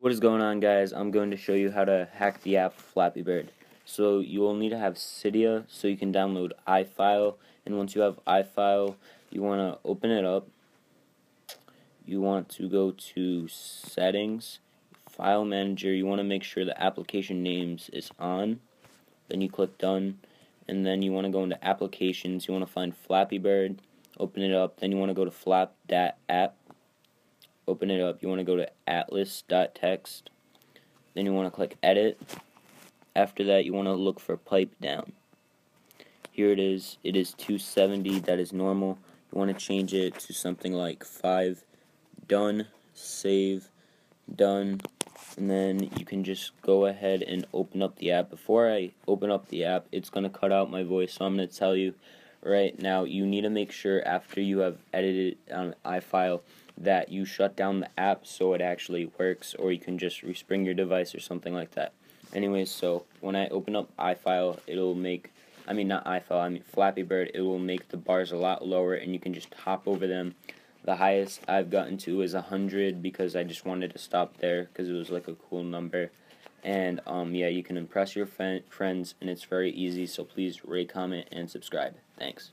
What is going on guys? I'm going to show you how to hack the app Flappy Bird. So you will need to have Cydia so you can download iFile and once you have iFile you want to open it up. You want to go to settings, file manager, you want to make sure the application names is on. Then you click done and then you want to go into applications, you want to find Flappy Bird, open it up, then you want to go to flap.app open it up, you want to go to atlas.txt. Then you want to click edit. After that, you want to look for pipe down. Here it is. It is 270. That is normal. You want to change it to something like 5. Done. Save. Done. And then you can just go ahead and open up the app. Before I open up the app, it's going to cut out my voice. So I'm going to tell you right now, you need to make sure after you have edited on iFile that you shut down the app so it actually works, or you can just respring your device or something like that. Anyways, so when I open up iFile, it'll make, I mean not iFile, I mean Flappy Bird, it will make the bars a lot lower and you can just hop over them. The highest I've gotten to is 100 because I just wanted to stop there because it was like a cool number. And um, yeah, you can impress your friends and it's very easy, so please rate, comment, and subscribe. Thanks.